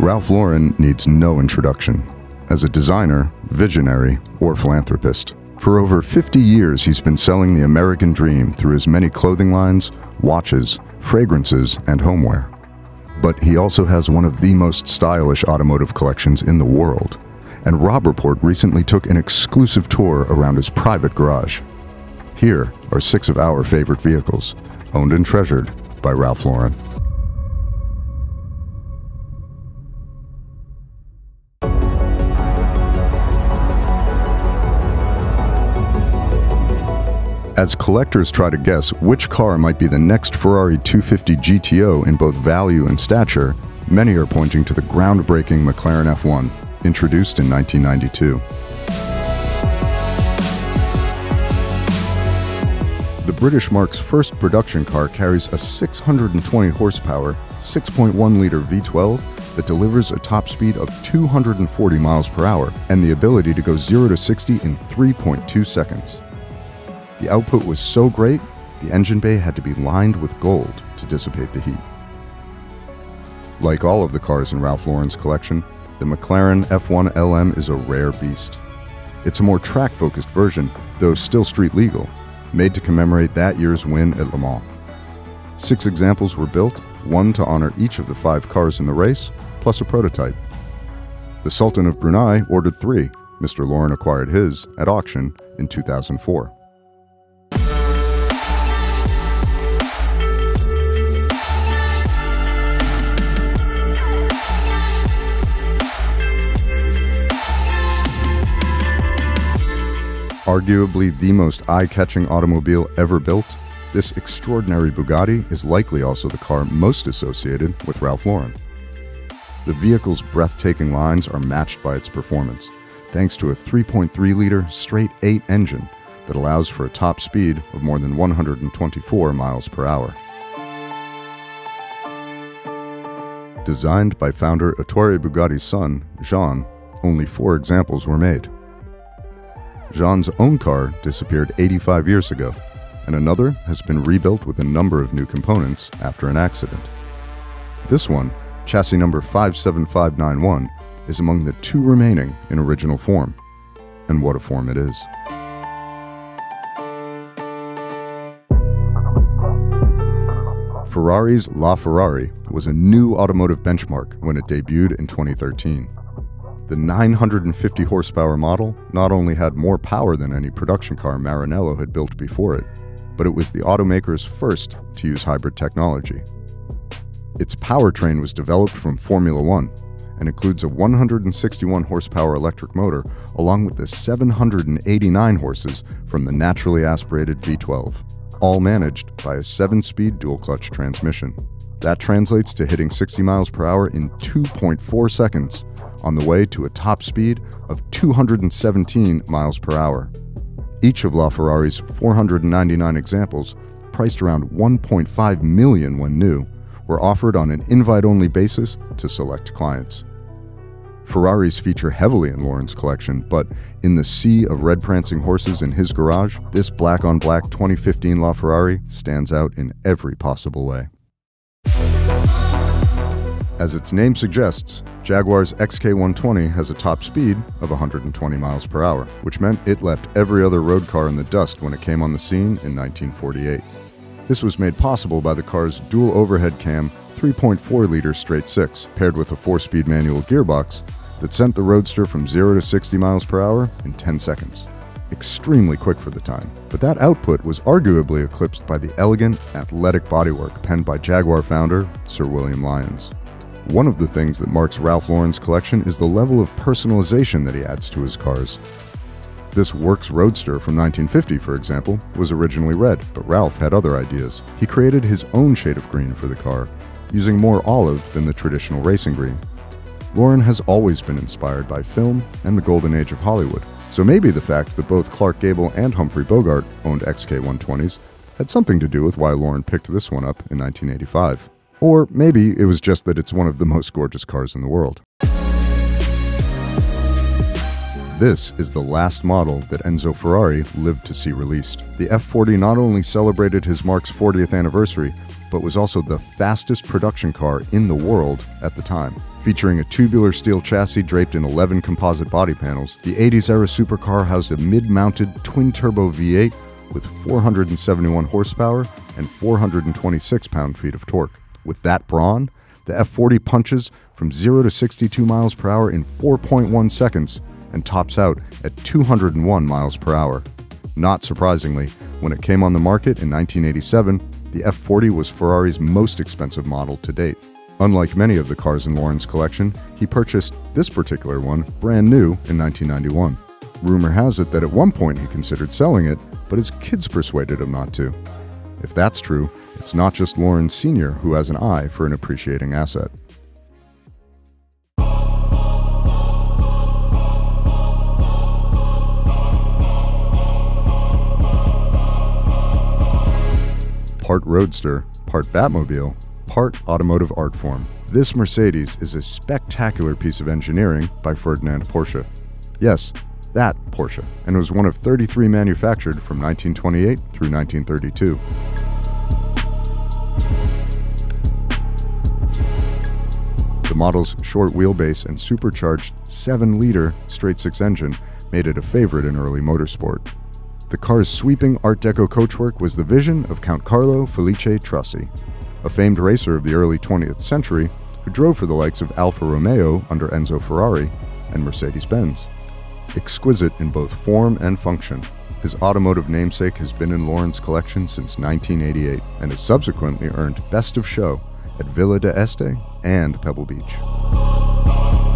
Ralph Lauren needs no introduction. As a designer, visionary, or philanthropist, for over 50 years he's been selling the American dream through his many clothing lines, watches, fragrances, and homeware. But he also has one of the most stylish automotive collections in the world. And Robb Report recently took an exclusive tour around his private garage. Here are six of our favorite vehicles, owned and treasured by Ralph Lauren. As collectors try to guess which car might be the next Ferrari 250 GTO in both value and stature, many are pointing to the groundbreaking McLaren F1, introduced in 1992. The British marque's first production car carries a 620 horsepower, 6.1 liter V12 that delivers a top speed of 240 miles per hour and the ability to go 0 to 60 in 3.2 seconds. The output was so great, the engine bay had to be lined with gold to dissipate the heat. Like all of the cars in Ralph Lauren's collection, the McLaren F1 LM is a rare beast. It's a more track focused version, though still street legal, made to commemorate that year's win at Le Mans. Six examples were built, one to honor each of the five cars in the race, plus a prototype. The Sultan of Brunei ordered three. Mr. Lauren acquired his at auction in 2004. Arguably the most eye catching automobile ever built, this extraordinary Bugatti is likely also the car most associated with Ralph Lauren. The vehicle's breathtaking lines are matched by its performance, thanks to a 3.3 liter straight 8 engine that allows for a top speed of more than 124 miles per hour. Designed by founder Ettore Bugatti's son, Jean, only four examples were made. Jean's own car disappeared 85 years ago, and another has been rebuilt with a number of new components after an accident. This one, chassis number 57591, is among the two remaining in original form. And what a form it is. Ferrari's LaFerrari was a new automotive benchmark when it debuted in 2013. The 950 horsepower model not only had more power than any production car Maranello had built before it, but it was the automaker's first to use hybrid technology. Its powertrain was developed from Formula One and includes a 161 horsepower electric motor along with the 789 horses from the naturally aspirated V12, all managed by a 7 speed dual clutch transmission. That translates to hitting 60 miles per hour in 2.4 seconds on the way to a top speed of 217 miles per hour. Each of LaFerrari's 499 examples, priced around 1.5 million when new, were offered on an invite-only basis to select clients. Ferraris feature heavily in Lauren's collection, but in the sea of red prancing horses in his garage, this black on black 2015 LaFerrari stands out in every possible way. As its name suggests, Jaguar's XK120 has a top speed of 120 miles per hour, which meant it left every other road car in the dust when it came on the scene in 1948. This was made possible by the car's dual overhead cam 3.4 liter straight 6, paired with a 4 speed manual gearbox that sent the Roadster from 0 to 60 miles per hour in 10 seconds. Extremely quick for the time, but that output was arguably eclipsed by the elegant, athletic bodywork penned by Jaguar founder Sir William Lyons. One of the things that marks Ralph Lauren's collection is the level of personalization that he adds to his cars. This Works Roadster from 1950, for example, was originally red, but Ralph had other ideas. He created his own shade of green for the car, using more olive than the traditional racing green. Lauren has always been inspired by film and the golden age of Hollywood, so maybe the fact that both Clark Gable and Humphrey Bogart owned XK120s had something to do with why Lauren picked this one up in 1985. Or maybe it was just that it's one of the most gorgeous cars in the world. This is the last model that Enzo Ferrari lived to see released. The F40 not only celebrated his marque's 40th anniversary, but was also the fastest production car in the world at the time, Featuring a tubular steel chassis draped in 11 composite body panels, the 80s era supercar housed a mid mounted twin turbo V8 with 471 horsepower and 426 pound feet of torque. With that brawn, the F 40 punches from 0 to 62 miles per hour in 4.1 seconds and tops out at 201 miles per hour. Not surprisingly, when it came on the market in 1987, the F 40 was Ferrari's most expensive model to date. Unlike many of the cars in Lauren's collection, he purchased this particular one brand new in 1991. Rumor has it that at one point he considered selling it, but his kids persuaded him not to. If that's true, it's not just Lauren Sr. who has an eye for an appreciating asset. Part roadster, part Batmobile, part automotive art form. This Mercedes is a spectacular piece of engineering by Ferdinand Porsche. Yes, that Porsche, and was one of 33 manufactured from 1928 through 1932. Model's short wheelbase and supercharged 7 liter straight six engine made it a favorite in early motorsport. The car's sweeping Art Deco coachwork was the vision of Count Carlo Felice Trossi, a famed racer of the early 20th century who drove for the likes of Alfa Romeo under Enzo Ferrari and Mercedes Benz. Exquisite in both form and function, his automotive namesake has been in Lauren's collection since 1988 and has subsequently earned Best of Show at Villa d'Este and Pebble Beach.